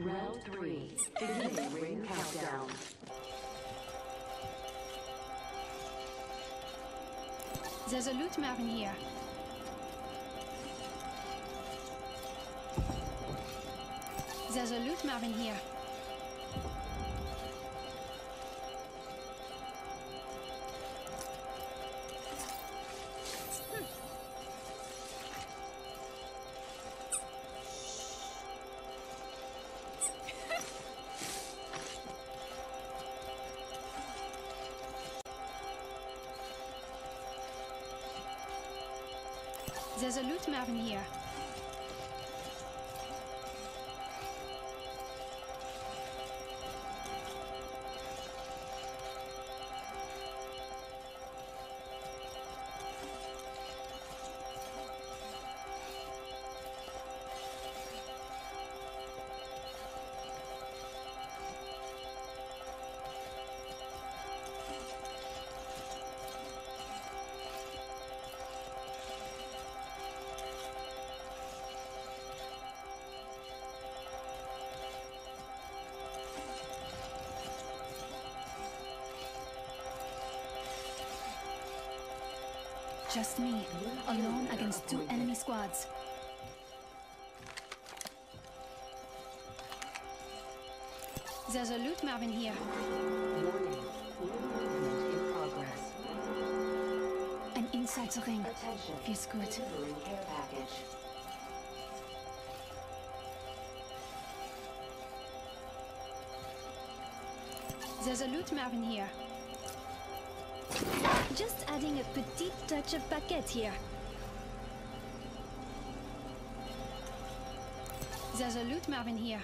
Round three. Beginning ring countdown. There's a loot map in here. There's a loot map in here. There's a loot map in here. Just me, alone against two enemy squads. There's a loot map in here. And inside the ring. Attention. Feels good. Care package. There's a loot map in here. Just adding a petite touch of paquette here. There's a loot map in here.